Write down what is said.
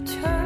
return.